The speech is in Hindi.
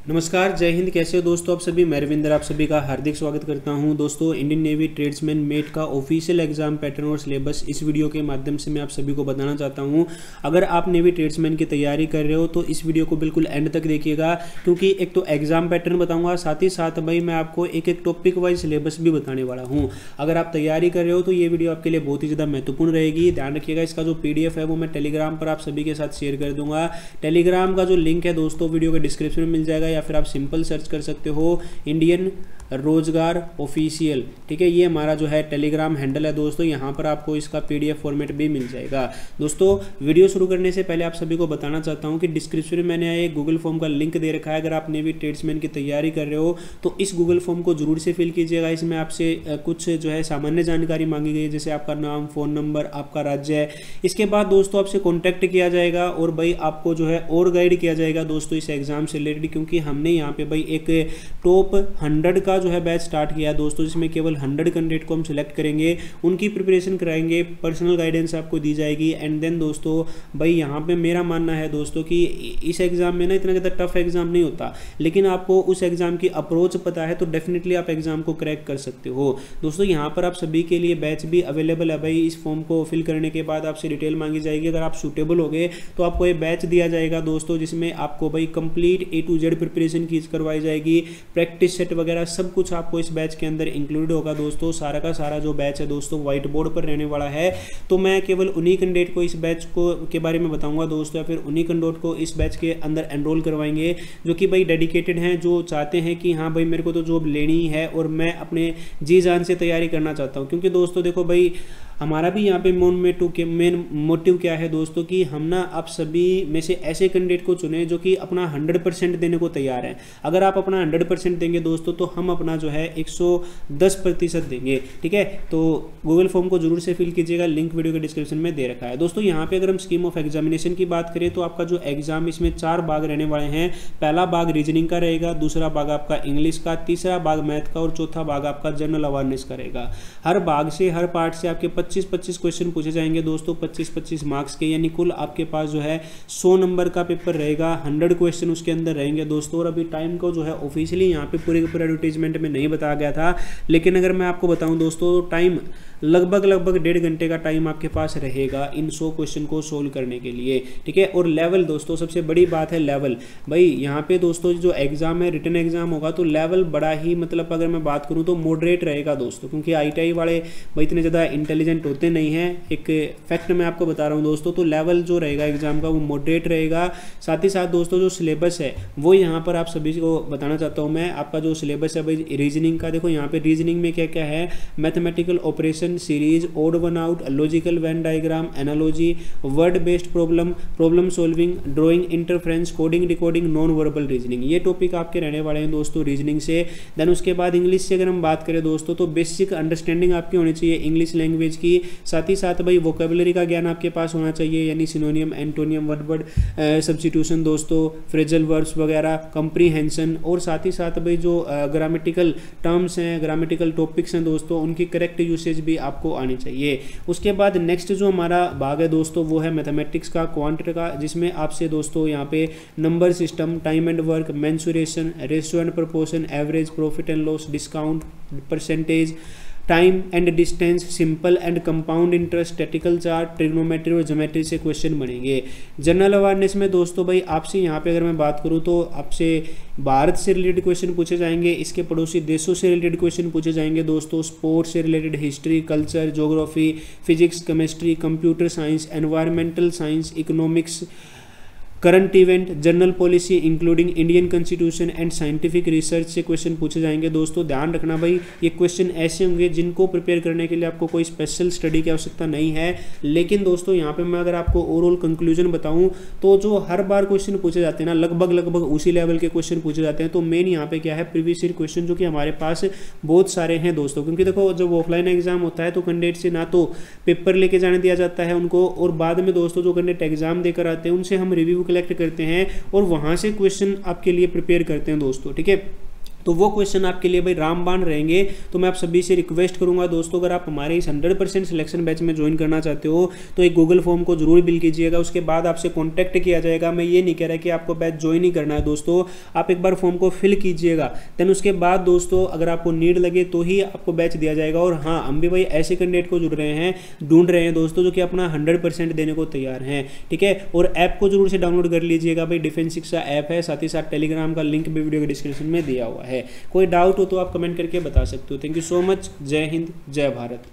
नमस्कार, जय हिंद। कैसे हो दोस्तों आप सभी? मैं रविंदर, आप सभी का हार्दिक स्वागत करता हूँ। दोस्तों इंडियन नेवी ट्रेड्समैन मेट का ऑफिशियल एग्ज़ाम पैटर्न और सिलेबस इस वीडियो के माध्यम से मैं आप सभी को बताना चाहता हूँ। अगर आप नेवी ट्रेड्समैन की तैयारी कर रहे हो तो इस वीडियो को बिल्कुल एंड तक देखिएगा, क्योंकि एक तो एग्ज़ाम पैटर्न बताऊँगा, साथ ही साथ भाई मैं आपको एक एक टॉपिक वाइज सिलेबस भी बताने वाला हूँ। अगर आप तैयारी कर रहे हो तो ये वीडियो आपके लिए बहुत ही ज़्यादा महत्वपूर्ण रहेगी। ध्यान रखिएगा, इसका जो पीडीएफ है, वो मैं टेलीग्राम पर आप सभी के साथ शेयर कर दूँगा। टेलीग्राम का जो लिंक है, दोस्तों वीडियो के डिस्क्रिप्शन में मिल जाएगा। या फिर आप सिंपल सर्च कर सकते हो इंडियन रोज़गार ऑफिशियल ठीक है, ये हमारा जो है टेलीग्राम हैंडल है दोस्तों, यहाँ पर आपको इसका पीडीएफ फॉर्मेट भी मिल जाएगा। दोस्तों वीडियो शुरू करने से पहले आप सभी को बताना चाहता हूँ कि डिस्क्रिप्शन में मैंने एक गूगल फॉर्म का लिंक दे रखा है। अगर आप नेवी ट्रेड्समैन की तैयारी कर रहे हो तो इस गूगल फॉर्म को ज़रूर से फिल कीजिएगा। इसमें आपसे कुछ जो है सामान्य जानकारी मांगी गई है, जैसे आपका नाम फ़ोन नंबर आपका राज्य है। इसके बाद दोस्तों, आपसे कॉन्टैक्ट किया जाएगा और भाई आपको जो है और गाइड किया जाएगा दोस्तों इस एग्ज़ाम से रिलेटेड क्योंकि हमने यहाँ पे भाई एक टॉप हंड्रेड का जो है बैच स्टार्ट किया दोस्तों, जिसमें केवल हंड्रेड कैंडिडेट को हम सिलेक्ट करेंगे। उनकी प्रिपरेशन कराएँगे पर्सनल गाइडेंस आपको दी जाएगी। एंड देन दोस्तों, भाई यहाँ पे मेरा मानना है दोस्तों कि इस एग्ज़ाम में ना इतना ज़्यादा टफ एग्ज़ाम नहीं होता। लेकिन आपको उस एग्ज़ाम की अप्रोच पता है तो डेफिनेटली आप एग्ज़ाम को क्रैक कर सकते हो। दोस्तों, यहाँ पर आप सभी के लिए बैच भी अवेलेबल है भाई। इस फॉर्म को फिल करने के बाद आपसे डिटेल मांगी जाएगी। अगर आप सूटेबल हो गए तो आपको ये बैच दिया जाएगा दोस्तों, जिसमें आपको भाई complete A to Z preparation की करवाई जाएगी। प्रैक्टिस सेट वगैरह सब कुछ आपको इस बैच के अंदर इंक्लूड होगा दोस्तों। सारा का सारा जो बैच है दोस्तों व्हाइट बोर्ड पर रहने वाला है। तो मैं केवल उन्हीं कैंडिडेट को इस बैच को, के बारे में बताऊँगा दोस्तों, या फिर उन्हीं कैंडिडेट को इस बैच के अंदर एनरोल करवाएँगे, जो कि भाई डेडिकेटेड हैं, जो चाहते हैं कि हाँ भाई मेरे को तो जॉब लेनी ही है और मैं अपने जी जान से तैयारी करना चाहता हूँ। क्योंकि दोस्तों देखो भाई हमारा भी यहाँ पे मोन में टू के मेन मोटिव क्या है दोस्तों कि हम ना आप सभी में से ऐसे कैंडिडेट को चुने जो कि अपना हंड्रेड परसेंट देने को तैयार हैं। अगर आप अपना हंड्रेड परसेंट देंगे दोस्तों तो हम अपना जो है एक सौ दस प्रतिशत देंगे, ठीक है? तो गूगल फॉर्म को ज़रूर से फिल कीजिएगा लिंक वीडियो के डिस्क्रिप्शन में दे रखा है। दोस्तों, यहाँ पे अगर हम स्कीम ऑफ़ एग्जामिनेशन की बात करें तो आपका जो एग्ज़ाम इसमें चार भाग रहने वाले हैं। पहला भाग रीजनिंग का रहेगा, दूसरा भाग आपका इंग्लिश का, तीसरा भाग मैथ का, और चौथा भाग आपका जनरल अवेयरनेस का रहेगा। हर भाग से, हर पार्ट से आपके पच्चीस पच्चीस क्वेश्चन पूछे जाएँगे। दोस्तों पच्चीस पच्चीस मार्क्स के, यानी कुल आपके पास जो है सौ नंबर का पेपर रहेगा हंड्रेड क्वेश्चन उसके अंदर रहेंगे दोस्तों। और अभी टाइम को जो है ऑफिशियली यहाँ पे पूरे पूरे एडवर्टीजमेंट में नहीं बताया गया था। लेकिन अगर मैं आपको बताऊँ दोस्तों टाइम लगभग लगभग डेढ़ घंटे का टाइम आपके पास रहेगा इन सौ क्वेश्चन को सोल्व करने के लिए। ठीक है? और लेवल दोस्तों, सबसे बड़ी बात है लेवल भाई, यहाँ पे दोस्तों जो एग्ज़ाम है रिटर्न एग्ज़ाम होगा तो लेवल बड़ा ही मतलब अगर मैं बात करूँ तो मॉडरेट रहेगा दोस्तों, क्योंकि आईटीआई वाले भाई इतने ज़्यादा इंटेलिजेंट होते नहीं हैं। एक फैक्ट मैं आपको बता रहा हूँ दोस्तों तो लेवल जो रहेगा एग्ज़ाम का वो मॉडरेट रहेगा। साथ ही साथ दोस्तों, जो सिलेबस है, वो यहाँ पर आप सभी को बताना चाहता हूँ मैं। आपका जो सिलेबस है, भाई रीजनिंग का, देखो यहाँ पे रीजनिंग में क्या क्या है? Mathematical operation series odd one out logical Venn diagram analogy word based problem problem solving drawing interference coding recording non verbal reasoning ये टॉपिक आपके रहने वाले हैं दोस्तों रीजनिंग से। देन उसके बाद इंग्लिश से अगर हम बात करें दोस्तों तो बेसिक अंडरस्टैंडिंग आपकी होनी चाहिए। इंग्लिश लैंग्वेज की साथ ही साथ भाई वोकेबलरी का ज्ञान आपके पास होना चाहिए, यानी synonym antonym word word substitution दोस्तों फ्रेजल वर्ब्स वगैरह कंप्रीहेंशन और साथ ही साथ भाई जो ग्रामेटिकल टर्म्स हैं ग्रामेटिकल टॉपिक्स हैं दोस्तों, उनकी करेक्ट यूसेज भी आपको आनी चाहिए। उसके बाद नेक्स्ट जो हमारा भाग है दोस्तों, वो है मैथमेटिक्स का क्वांट का, जिसमें आपसे दोस्तों यहाँ पे number system time and work mensuration ratio and proportion average profit and loss discount percentage time and distance simple and compound interest statistical chart trigonometry और जोमेट्री से क्वेश्चन बनेंगे। जनरल अवेयरनेस में दोस्तों भाई, आपसे यहाँ पे अगर मैं बात करूँ तो आपसे भारत से रिलेटेड क्वेश्चन पूछे जाएँगे, इसके पड़ोसी देशों से रिलेटेड क्वेश्चन पूछे जाएँगे दोस्तों। स्पोर्ट्स से related history culture geography physics chemistry computer science environmental science economics current event, general policy including Indian constitution and scientific research से क्वेश्चन पूछे जाएँगे। दोस्तों, ध्यान रखना भाई, ये क्वेश्चन ऐसे होंगे जिनको प्रिपेयर करने के लिए आपको कोई स्पेशल स्टडी की आवश्यकता नहीं है। लेकिन दोस्तों, यहाँ पे मैं अगर आपको ओवरऑल कंक्लूजन बताऊँ तो जो हर बार क्वेश्चन पूछे जाते हैं ना, लगभग लगभग उसी लेवल के क्वेश्चन पूछे जाते हैं। तो मेन यहाँ पे क्या है प्रीवियस ईयर क्वेश्चन जो कि हमारे पास बहुत सारे हैं दोस्तों। क्योंकि देखो, जब ऑफलाइन एग्ज़ाम होता है तो कैंडिडेट से ना तो पेपर लेके जाने दिया जाता है उनको, और बाद में दोस्तों जो कैंडिडेट एग्ज़ाम देकर आते हैं, उनसे हम रिव्यू कलेक्ट करते हैं और वहाँ से क्वेश्चन आपके लिए प्रिपेयर करते हैं दोस्तों, ठीक है? तो वो क्वेश्चन आपके लिए भाई रामबाण रहेंगे। तो मैं आप सभी से रिक्वेस्ट करूँगा दोस्तों, अगर आप हमारे इस हंड्रेड परसेंट सिलेक्शन बैच में ज्वाइन करना चाहते हो तो एक गूगल फॉर्म को ज़रूर बिल कीजिएगा। उसके बाद आपसे कॉन्टैक्ट किया जाएगा। मैं ये नहीं कह रहा कि आपको बैच ज्वाइन ही करना है दोस्तों। आप एक बार फॉर्म को फिल कीजिएगा। देन उसके बाद दोस्तों, अगर आपको नीड लगे तो ही आपको बैच दिया जाएगा। और हाँ हम भी भाई ऐसे कैंडिडेट को जुड़ रहे हैं, ढूंढ रहे हैं दोस्तों, जो कि अपना हंड्रेड देने को तैयार हैं। ठीक है? और ऐप को ज़रूर से डाउनलोड कर लीजिएगा। भाई डिफेंस शिक्षा ऐप है। साथ ही साथ टेलीग्राम का लिंक भी वीडियो के डिस्क्रिप्शन में दिया हुआ है। कोई डाउट हो तो आप कमेंट करके बता सकते हो। थैंक यू सो मच जय हिंद, जय भारत।